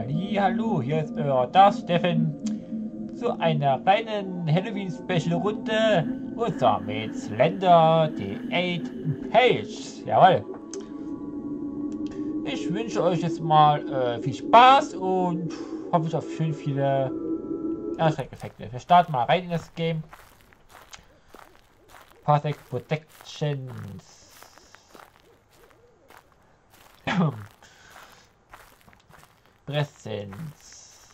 Hallo, hier ist euer Darth Steffen zu einer kleinen Halloween-Special-Runde und zwar mit Slender The 8 Page. Jawohl. Ich wünsche euch jetzt mal äh, viel Spaß und hoffe ich auf schön viele Erschreckeffekte. Wir starten mal rein in das Game. Perfect Protections. Präsenz.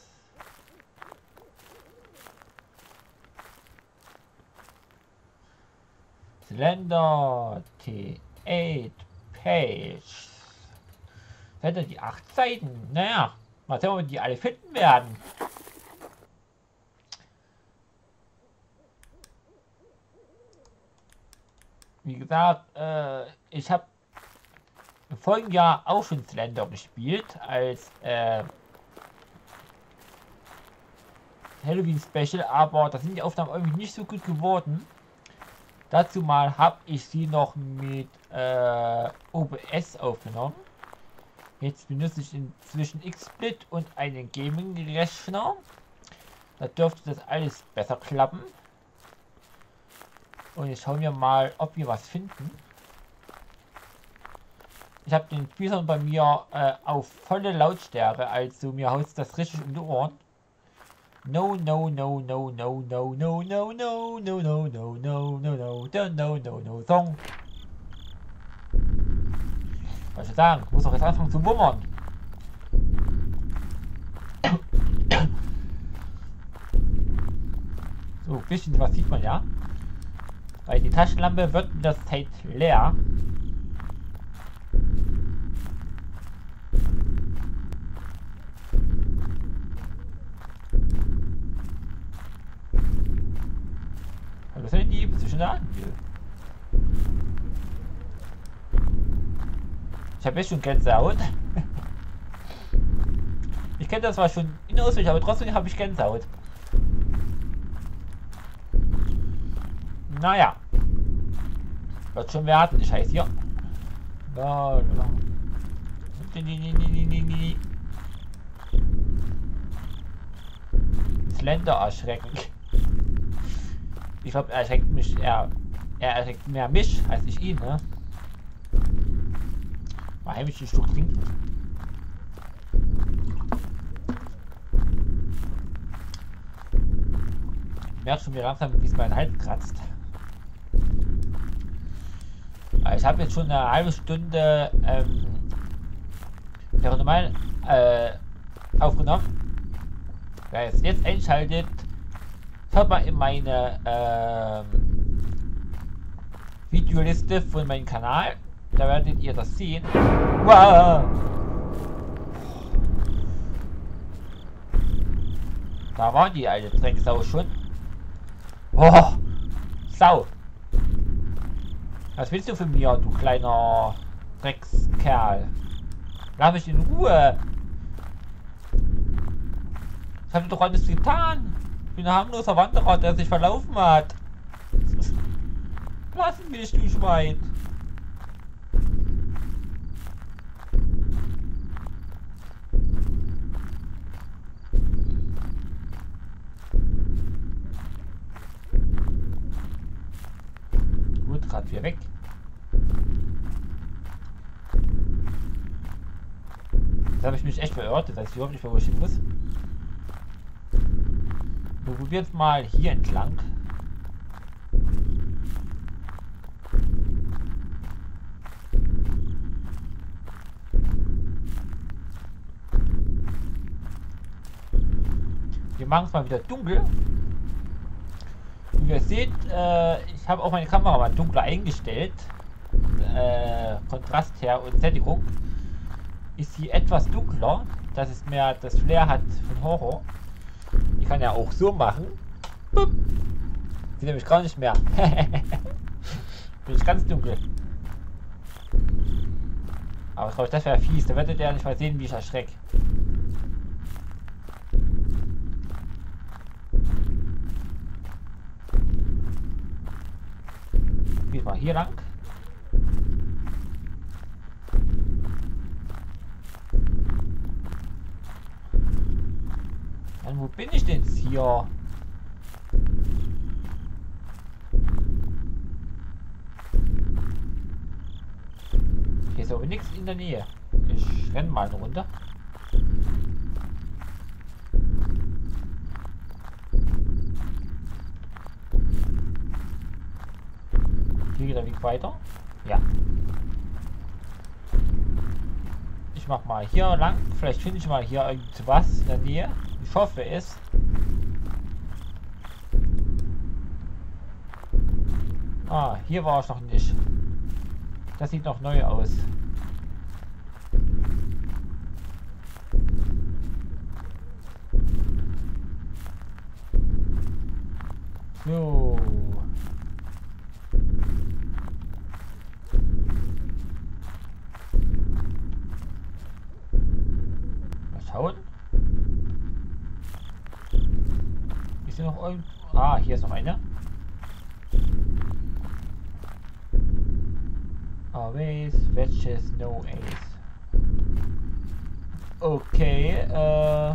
Slender T8 Page. Hätte die acht Seiten. Naja, mal sehen, ob wir die alle finden werden. Wie gesagt, äh, ich habe im folgenden Jahr auch schon Slender gespielt als äh, Halloween Special, aber da sind die Aufnahmen irgendwie nicht so gut geworden. Dazu mal habe ich sie noch mit äh, OBS aufgenommen. Jetzt benutze ich inzwischen XSplit und einen Gaming-Rechner. Da dürfte das alles besser klappen. Und jetzt schauen wir mal, ob wir was finden. Ich habe den Spielern bei mir äh, auf volle Lautstärke, also mir haut das richtig um die Ohren. No, no, no, no, no, no, no, no, no, no, no, no, no, no, no, no, no, no, no, Song. Was ich sagen, muss doch jetzt anfangen zu wummern. So, ein bisschen was sieht man ja. Weil die Taschenlampe wird mit der Zeit leer. Was der Anwähl? Ich habe jetzt schon Gänsehaut. Ich kenne das zwar schon in auswendig, aber trotzdem habe ich Gänsehaut. Naja. Wird schon werden, ich heiße hier. Da, da. Slender erschrecken. Ich glaube, er erschreckt mich, er, er erschreckt mehr mich als ich ihn, ne? Mal heimlich ein Stück trinken. Ich merke schon, wie langsam wie es mein Hals kratzt. Ich habe jetzt schon eine halbe Stunde ähm, normal äh, aufgenommen. Wer es jetzt einschaltet, hört mal in meine äh, Videoliste von meinem Kanal. Da werdet ihr das sehen. Wow. Da war die alte Drecksau schon. Oh, Sau. Was willst du von mir, du kleiner Dreckskerl? Lass mich in Ruhe. Ich habe doch alles getan. Ich bin ein harmloser Wanderer, der sich verlaufen hat. Lass mich, du Schwein. Gut, gerade wieder weg. Jetzt habe ich mich echt verirrt, dass ich überhaupt nicht mehr wo ich hin muss. Wir probieren es mal hier entlang. Wir machen es mal wieder dunkel. Wie ihr seht, äh, ich habe auch meine Kamera mal dunkler eingestellt. Äh, Kontrast her und Sättigung ist sie etwas dunkler, dass es mehr das Flair hat von Horror. Ich kann ja auch so machen. Bup. Sieht nämlich gar nicht mehr. Bin ich ganz dunkel. Aber ich glaube, das wäre fies. Da werdet ihr ja nicht mal sehen, wie ich erschrecke. Geht mal hier lang. Mann, wo bin ich denn jetzt hier? Hier ist aber nichts in der Nähe. Ich renn mal eine Runde. Hier geht der Weg weiter. Ja. Ich mach mal hier lang. Vielleicht finde ich mal hier irgendwas in der Nähe. Ich hoffe es. Ah, hier war ich noch nicht. Das sieht noch neu aus. So. Mal schauen. Ist hier noch irgendwo? Ah, hier ist noch eine. Always fetches no ace. Okay, äh.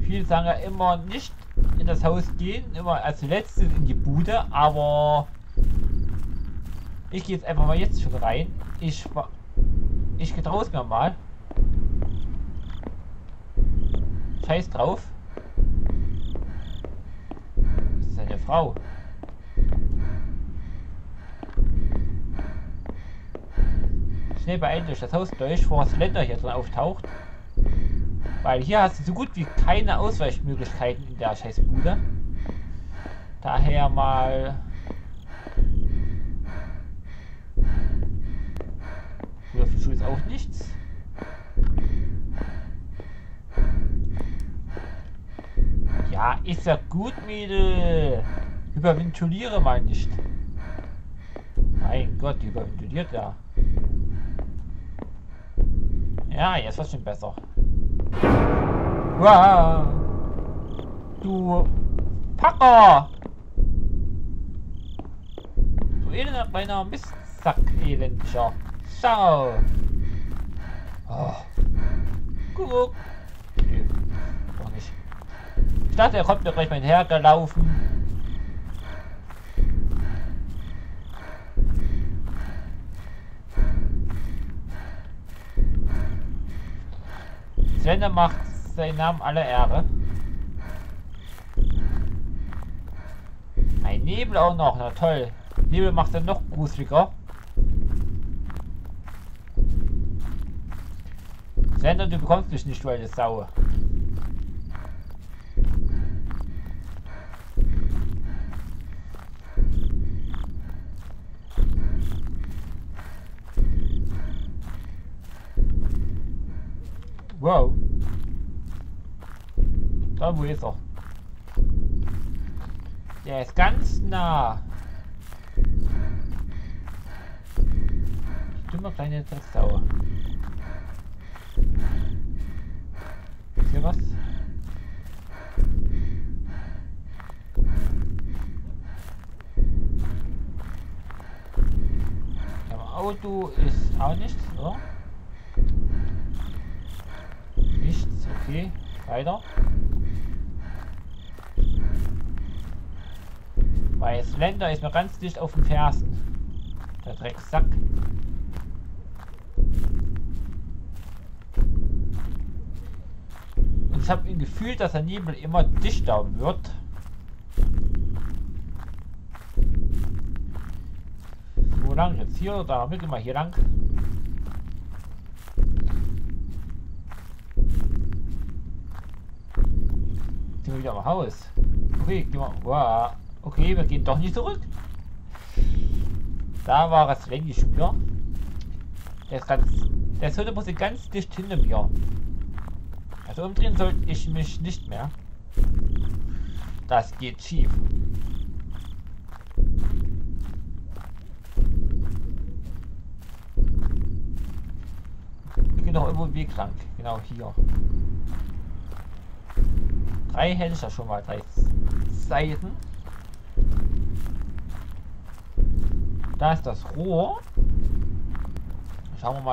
Viele sagen ja immer nicht in das Haus gehen, immer als letztes in die Bude, aber ich gehe jetzt einfach mal jetzt schon rein. Ich ich getraue es mir mal. Scheiß drauf. Das ist eine Frau. Schnell beeilt durch das Haus durch, bevor das Länder hier drin auftaucht. Weil hier hast du so gut wie keine Ausweichmöglichkeiten in der Scheißbude. Daher mal... Würfelschuh ist auch nichts. Ja, ist ja gut, Mädel. Überventuliere mal nicht. Mein Gott, die überventiliert ja. Ja, jetzt wird schon besser. Wow. Du Packer! Du elender kleiner Mistsack, elendlicher. Schau! Oh. Guck. Nee, doch nicht. Ich dachte, er kommt mir gleich mein hergelaufen. Sender macht seinen Namen alle Ehre. Ein Nebel auch noch, na toll. Nebel macht er noch gruseliger. Sender, du bekommst mich nicht, weil du Sau. Wow. Da, wo ist er? Der ist ganz nah. Dummer kleine Drecksau. Ist hier was? Am Auto ist auch nichts, oder? Nichts, okay. Weiter. Weil Slender ist mir ganz dicht auf den Fersen. Der Drecksack. Und ich habe ein Gefühl, dass der Nebel immer dichter wird. Wo lang jetzt? Hier oder da? Mal hier lang. Sind wir wieder am Haus? Okay, gehen wir. Wow. Okay, wir gehen doch nicht zurück. Da war das Lenny schon wieder. Der ist ganz. Der ist 100% ganz dicht hinter mir. Also umdrehen sollte ich mich nicht mehr. Das geht schief. Wir gehen noch irgendwo Weg lang. Genau hier. Drei hätte ich ja schon mal. Drei Seiten. Da ist das Rohr. Schauen wir mal.